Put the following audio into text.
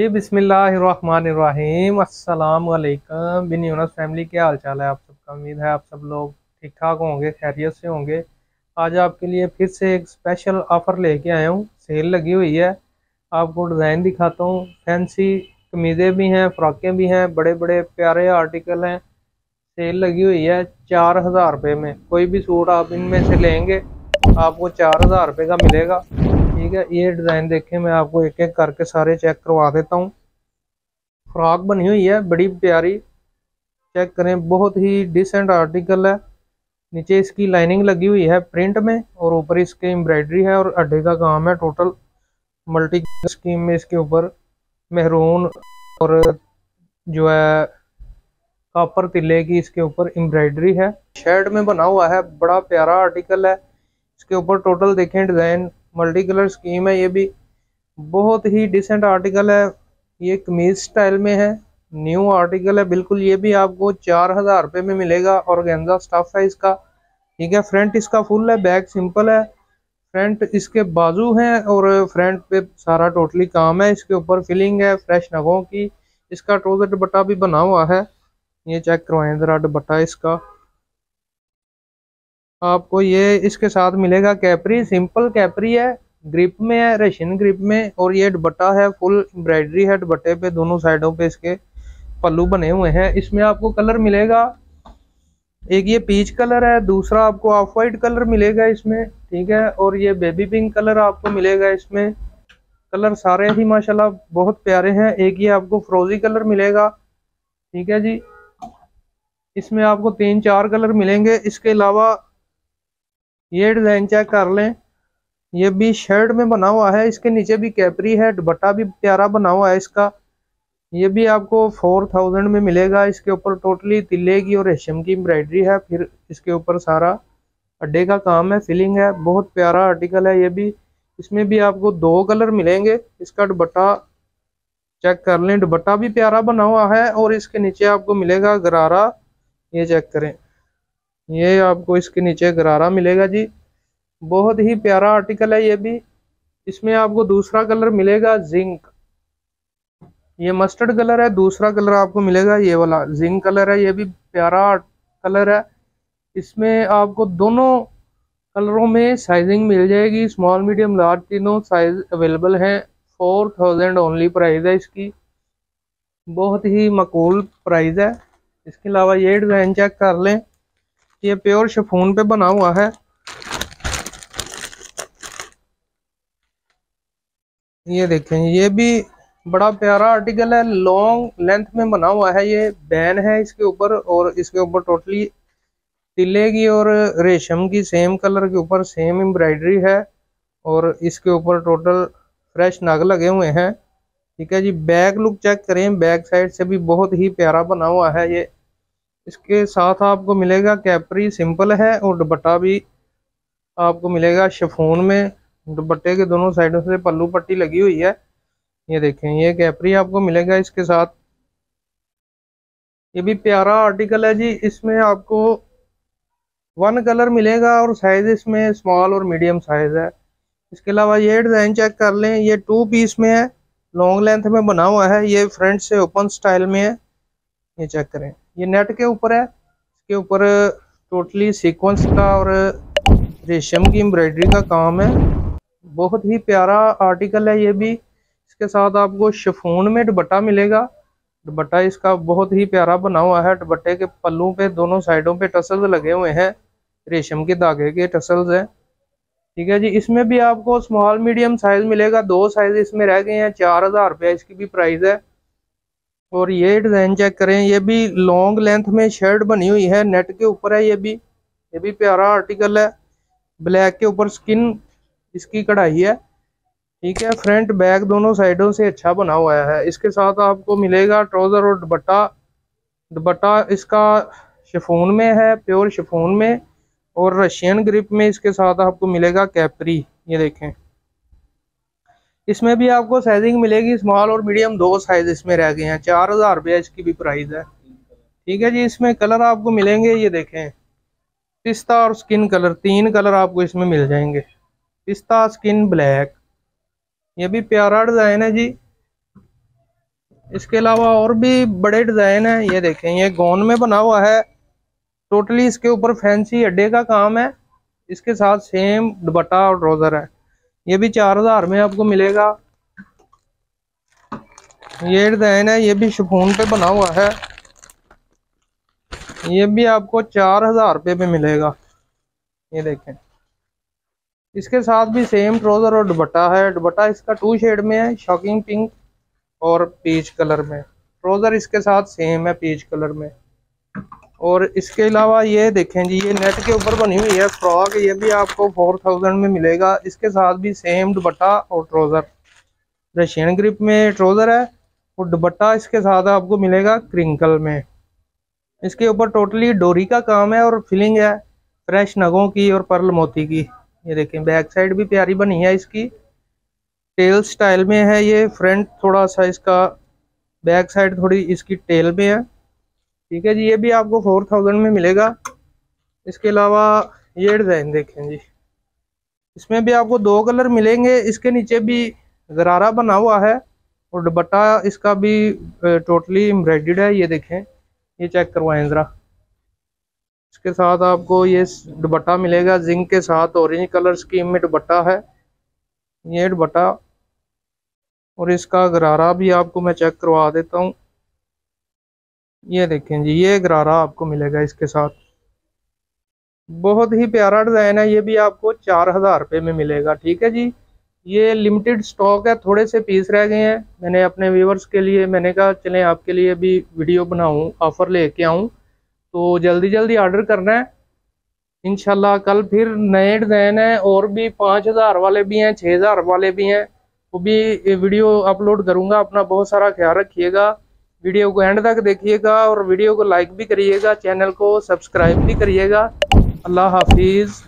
जी अस्सलाम वालेकुम बिन यूनस फैमिली, क्या हाल चाल है आप सबका? उम्मीद है आप सब लोग ठीक ठाक होंगे, खैरियत से होंगे। आज आपके लिए फिर से एक स्पेशल ऑफ़र लेके आया हूँ। सेल लगी हुई है। आपको डिज़ाइन दिखाता हूँ। फैंसी कमीज़ें भी हैं, फ़्रॉकें भी हैं बड़े बड़े प्यारे आर्टिकल हैं। सेल लगी हुई है चार हज़ार रुपये में। कोई भी सूट आप इनमें से लेंगे, आपको चार हज़ार रुपये का मिलेगा। ठीक है, ये डिज़ाइन देखें मैं आपको एक एक करके सारे चेक करवा देता हूँ। फ्रॉक बनी हुई है, बड़ी प्यारी। चेक करें, बहुत ही डिसेंट आर्टिकल है। नीचे इसकी लाइनिंग लगी हुई है प्रिंट में और ऊपर इसके एम्ब्रॉयडरी है और अड्डे का काम है टोटल मल्टी स्कीम में इसके ऊपर मेहरून और जो है कापर तिले की इसके ऊपर एम्ब्रॉयडरी है। शर्ट में बना हुआ है, बड़ा प्यारा आर्टिकल है। इसके ऊपर टोटल देखें डिज़ाइन मल्टी कलर स्कीम है ये भी। बहुत ही डिसेंट आर्टिकल है। ये कमीज स्टाइल में है। न्यू आर्टिकल है। बिल्कुल ये भी आपको चार हज़ार रुपये में मिलेगा। और गेंजा स्टफ़ है इसका। ठीक है। फ्रंट इसका फुल है। बैक सिंपल है। फ्रंट इसके बाजू हैं और फ्रंट पे सारा टोटली काम है। इसके ऊपर फिलिंग है। फ्रेश नगों की। इसका ट्रोजर दुपट्टा भी बना हुआ है। ये चेक करवाएँ जरा दुपट्टा इसका। आपको ये इसके साथ मिलेगा कैपरी, सिंपल कैपरी है, ग्रिप में है रशियन ग्रिप में, और ये दुबट्टा है, फुल एम्ब्रॉयडरी है दुबट्टे पे, दोनों साइडों पे इसके पल्लू बने हुए हैं। इसमें आपको कलर मिलेगा, एक ये पीच कलर है, दूसरा आपको ऑफ़ वाइट कलर मिलेगा इसमें, ठीक है, और ये बेबी पिंक कलर आपको मिलेगा इसमें। कलर सारे ही माशाल्लाह बहुत प्यारे हैं, एक ये आपको फ्रोजी कलर मिलेगा, ठीक है जी। इसमें आपको तीन चार कलर मिलेंगे। इसके अलावा ये डिज़ाइन चेक कर लें। ये भी शर्ट में बना हुआ है, इसके नीचे भी कैपरी है, दुपट्टा भी प्यारा बना हुआ है इसका। ये भी आपको फोर थाउज़ेंड में मिलेगा, इसके ऊपर टोटली तिले की और रेशम की एम्ब्रॉयडरी है, फिर इसके ऊपर सारा अड्डे का काम है फिलिंग है, बहुत प्यारा आर्टिकल है ये भी। इसमें भी आपको दो कलर मिलेंगे, इसका दुपट्टा चेक कर लें, दुपट्टा भी प्यारा बना हुआ है और इसके नीचे आपको मिलेगा गरारा, ये चेक करें। ये आपको इसके नीचे गरारा मिलेगा जी। बहुत ही प्यारा आर्टिकल है ये भी। इसमें आपको दूसरा कलर मिलेगा जिंक ये मस्टर्ड कलर है, दूसरा कलर आपको मिलेगा ये वाला। जिंक कलर है, ये भी प्यारा कलर है। इसमें आपको दोनों कलरों में साइजिंग मिल जाएगी। स्मॉल मीडियम लार्ज तीनों साइज़ अवेलेबल हैं। फोर थाउज़ेंड ओनली प्राइस है इसकी। बहुत ही मकूल प्राइस है। इसके अलावा ये डिज़ाइन चेक कर लें। ये प्योर शफून पे बना हुआ है। ये देखें, ये भी बड़ा प्यारा आर्टिकल है लॉन्ग लेंथ में बना हुआ है, ये बैन है इसके ऊपर और इसके ऊपर टोटली तिले की और रेशम की सेम कलर के ऊपर सेम एम्ब्रॉयडरी है और इसके ऊपर टोटल फ्रेश नग लगे हुए हैं। ठीक है जी बैक लुक चेक करें बैक साइड से भी बहुत ही प्यारा बना हुआ है ये। इसके साथ आपको मिलेगा कैपरी सिंपल है और दुपट्टा भी आपको मिलेगा शफून में। दुपट्टे के दोनों साइडों से पल्लू पट्टी लगी हुई है। ये देखें, ये कैपरी आपको मिलेगा इसके साथ। ये भी प्यारा आर्टिकल है जी। इसमें आपको वन कलर मिलेगा और साइज़ इसमें स्मॉल और मीडियम साइज़ है। इसके अलावा ये डिज़ाइन चेक कर लें, ये टू पीस में है, लॉन्ग लेंथ में बना हुआ है। ये फ्रंट से ओपन स्टाइल में है। ये चेक करें। ये नेट के ऊपर है। इसके ऊपर टोटली सीक्वेंस का और रेशम की एम्ब्रॉयडरी का काम है। बहुत ही प्यारा आर्टिकल है ये भी। इसके साथ आपको शफून में दुबट्टा मिलेगा। दुबट्टा इसका बहुत ही प्यारा बना हुआ है। दुबट्टे के पल्लू पे, दोनों साइडों पे टसल्स लगे हुए हैं। रेशम के धागे के टसल्स हैं। ठीक है जी, इसमें भी आपको स्मॉल मीडियम साइज़ मिलेगा। दो साइज़ इसमें रह गए हैं। चार हज़ार रुपया इसकी भी प्राइस है। और ये डिज़ाइन चेक करें, ये भी लॉन्ग लेंथ में शर्ट बनी हुई है नेट के ऊपर है ये भी। ये भी प्यारा आर्टिकल है। ब्लैक के ऊपर स्किन इसकी कढ़ाई है। ठीक है फ्रंट बैक दोनों साइडों से अच्छा बना हुआ है। इसके साथ आपको मिलेगा ट्राउज़र और दुपट्टा। दुपट्टा इसका शिफोन में है प्योर शिफोन में। और रशियन ग्रिप में इसके साथ आपको मिलेगा कैपरी ये देखें। इसमें भी आपको साइजिंग मिलेगी स्मॉल और मीडियम दो साइज़ इसमें रह गए हैं। चार हज़ार इसकी भी प्राइस है। ठीक है जी, इसमें कलर आपको मिलेंगे, ये देखें। पिस्ता और स्किन कलर तीन कलर आपको इसमें मिल जाएँगे। पिस्ता स्किन ब्लैक ये भी प्यारा डिज़ाइन है जी। इसके अलावा और भी बड़े डिज़ाइन है। ये देखें, ये गोन में बना हुआ है। टोटली इसके ऊपर फैंसी अड्डे का काम है। इसके साथ सेम दुपट्टा और ट्राउज़र है। ये भी चार हज़ार में आपको मिलेगा। ये डिज़ाइन है, ये भी शिफोन पे बना हुआ है। ये भी आपको चार हज़ार रुपये पे मिलेगा। ये देखें। इसके साथ भी सेम ट्राउज़र और दुपट्टा है। दुपट्टा इसका टू शेड में है शॉकिंग पिंक और पीच कलर में। ट्राउज़र इसके साथ सेम है पीच कलर में। और इसके अलावा ये देखें जी, ये नेट के ऊपर बनी हुई है फ्रॉक ये भी आपको फोर थाउज़ेंड में मिलेगा। इसके साथ भी सेम दुपट्टा और ट्रोज़र रशियन ग्रिप में ट्रोज़र है और दुपट्टा इसके साथ आपको मिलेगा क्रिंकल में। इसके ऊपर टोटली डोरी का काम है और फिलिंग है फ्रेश नगों की और पर्ल मोती की। ये देखें बैक साइड भी प्यारी बनी है इसकी। टेल स्टाइल में है ये फ्रंट थोड़ा सा इसका बैक साइड थोड़ी इसकी टेल में है। ठीक है जी, ये भी आपको फोर थाउज़ेंड में मिलेगा। इसके अलावा ये डिज़ाइन देखें जी। इसमें भी आपको दो कलर मिलेंगे, इसके नीचे भी गरारा बना हुआ है और दुपट्टा इसका भी टोटली एम्ब्रॉयड है, ये देखें, ये चेक करवाएँ ज़रा। इसके साथ आपको ये दुपट्टा मिलेगा, जिंक के साथ ऑरेंज कलर स्कीम में दुपट्टा है, ये दुपट्टा। और इसका गरारा भी आपको मैं चेक करवा देता हूँ। ये देखें जी, ये गरारा आपको मिलेगा इसके साथ। बहुत ही प्यारा डिज़ाइन है, ये भी आपको चार हज़ार रुपये में मिलेगा, ठीक है जी? ये लिमिटेड स्टॉक है, थोड़े से पीस रह गए हैं। मैंने अपने व्यूवर्स के लिए, मैंने कहा, चलें, आपके लिए भी वीडियो बनाऊँ ऑफ़र लेके आऊँ। तो जल्दी जल्दी ऑर्डर करना है। इनशाला कल फिर नए डिज़ाइन है, और भी पाँच हज़ार वाले भी हैं छः हज़ार वाले भी हैं। वो भी वीडियो अपलोड करूँगा, अपना बहुत सारा ख्याल रखिएगा। वीडियो को एंड तक देखिएगा और वीडियो को लाइक भी करिएगा, चैनल को सब्सक्राइब भी करिएगा। अल्लाह हाफिज़।